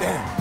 Damn.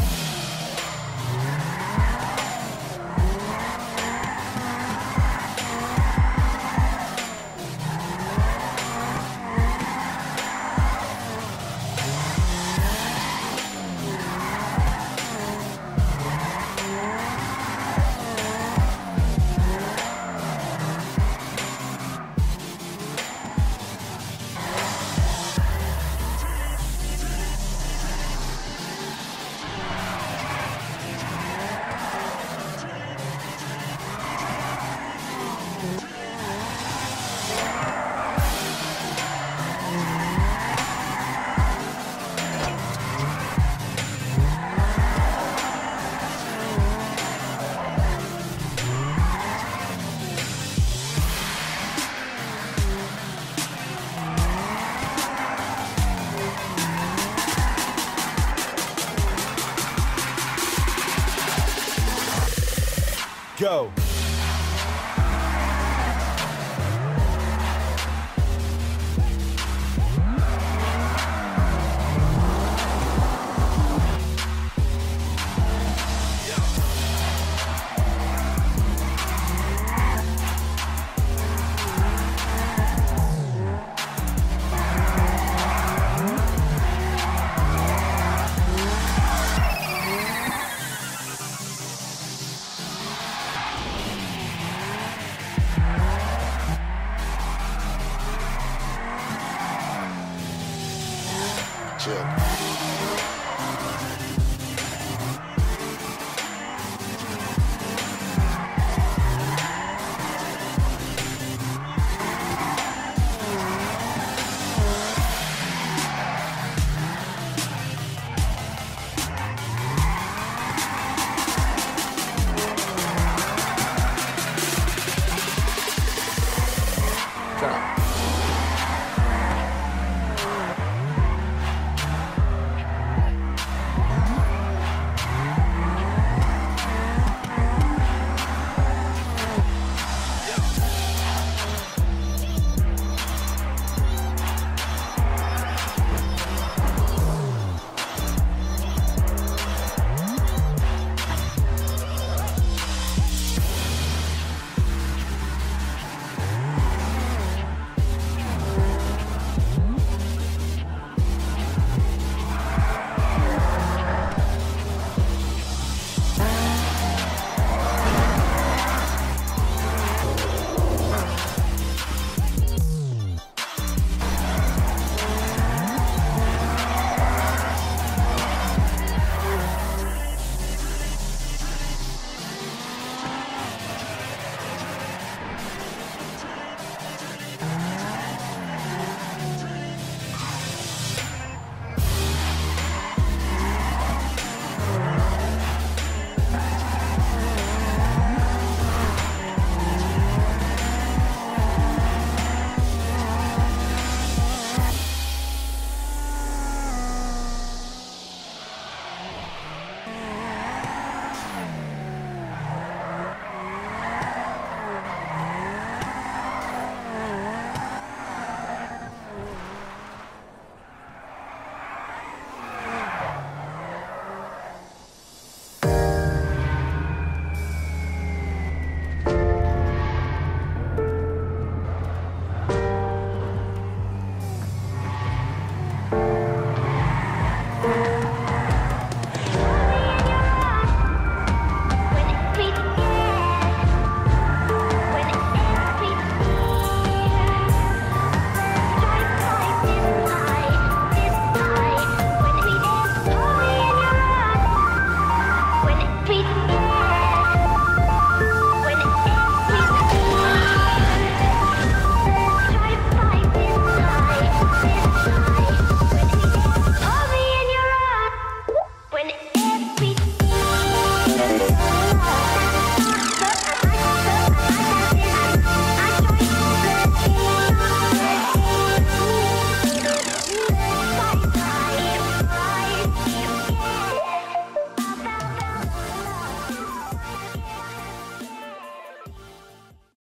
Go. When